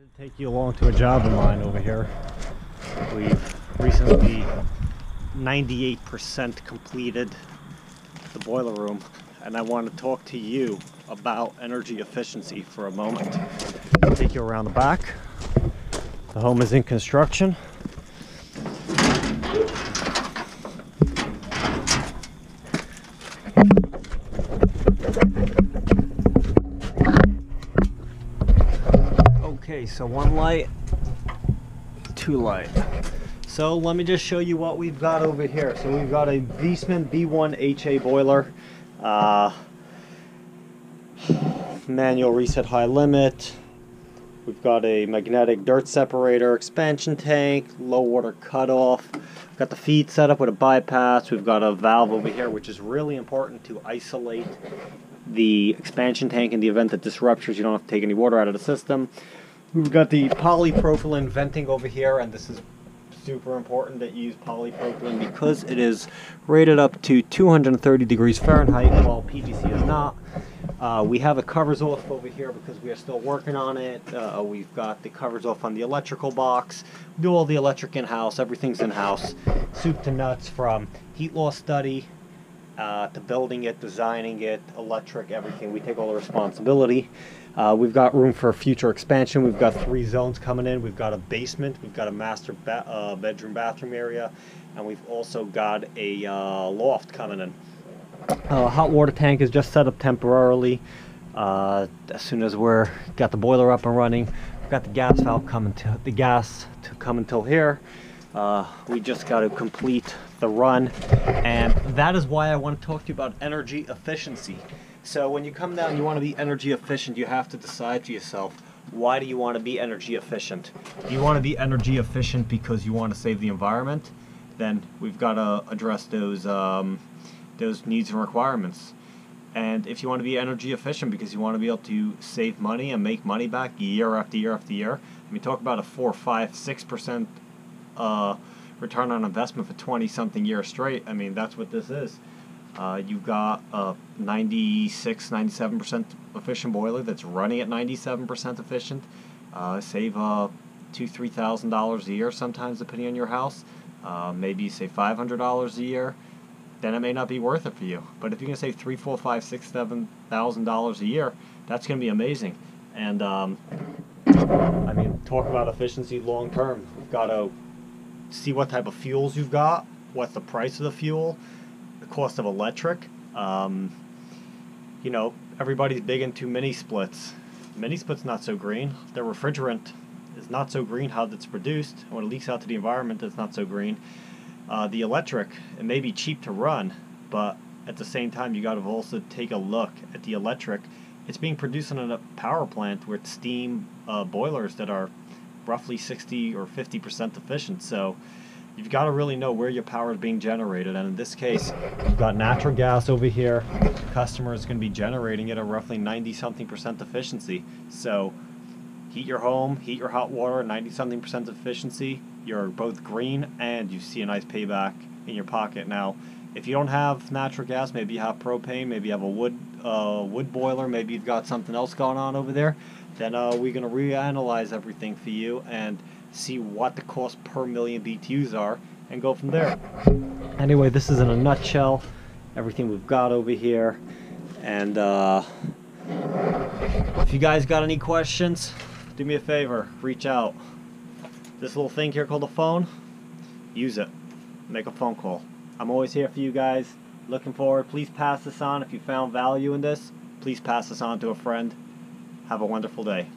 to take you along to a job of mine over here. We've recently 98% completed the boiler room and I want to talk to you about energy efficiency for a moment. I'll take you around the back. The home is in construction. Okay, so one light, two light. So let me just show you what we've got over here. So we've got a Viessmann B1 HA boiler, uh, manual reset high limit. We've got a magnetic dirt separator, expansion tank, low water cutoff. We've got the feed set up with a bypass. We've got a valve over here, which is really important to isolate the expansion tank in the event that this ruptures. You don't have to take any water out of the system. We've got the polypropylene venting over here, and this is super important that you use polypropylene because it is rated up to 230 degrees Fahrenheit, while PVC is not. Uh, we have the covers off over here because we are still working on it. Uh, we've got the covers off on the electrical box. We do all the electric in-house. Everything's in-house. Soup to nuts from heat loss study uh, to building it, designing it, electric, everything. We take all the responsibility. Uh, we've got room for future expansion. We've got three zones coming in. We've got a basement. We've got a master ba uh, bedroom bathroom area. And we've also got a uh, loft coming in. Uh, hot water tank is just set up temporarily. Uh, as soon as we're got the boiler up and running, we've got the gas valve coming to the gas to come until here. Uh, we just got to complete the run, and that is why I want to talk to you about energy efficiency. So when you come down, you want to be energy efficient. You have to decide to yourself, why do you want to be energy efficient? You want to be energy efficient because you want to save the environment? Then we've got to address those um, those needs and requirements. And if you want to be energy efficient because you want to be able to save money and make money back year after year after year, I mean, talk about a four, five, six percent uh, return on investment for 20 something years straight. I mean, that's what this is. Uh, you've got a 96, 97% efficient boiler that's running at 97% efficient. Uh, save uh, two, three thousand dollars a year sometimes, depending on your house. Uh, maybe save five hundred dollars a year. Then it may not be worth it for you. But if you can save three, four, five, six, seven thousand dollars a year, that's going to be amazing. And um, I mean, talk about efficiency long term. We've got to see what type of fuels you've got, what's the price of the fuel, the cost of electric. Um, you know, everybody's big into mini splits. Mini splits not so green. The refrigerant is not so green how it's produced. When it leaks out to the environment, it's not so green. Uh, the electric, it may be cheap to run, but at the same time, you got to also take a look at the electric. It's being produced in a power plant with steam uh, boilers that are roughly 60 or 50% efficient. So you've got to really know where your power is being generated. And in this case, you've got natural gas over here. The customer is going to be generating it at roughly 90 something percent efficiency. So heat your home, heat your hot water, 90 something percent efficiency. You're both green and you see a nice payback in your pocket. Now, if you don't have natural gas, maybe you have propane, maybe you have a wood uh, wood boiler, maybe you've got something else going on over there, then uh, we're going to reanalyze everything for you and see what the cost per million BTUs are and go from there. Anyway, this is in a nutshell everything we've got over here. And uh, if you guys got any questions, do me a favor, reach out. This little thing here called a phone, use it. Make a phone call. I'm always here for you guys. Looking forward. Please pass this on if you found value in this. Please pass this on to a friend. Have a wonderful day.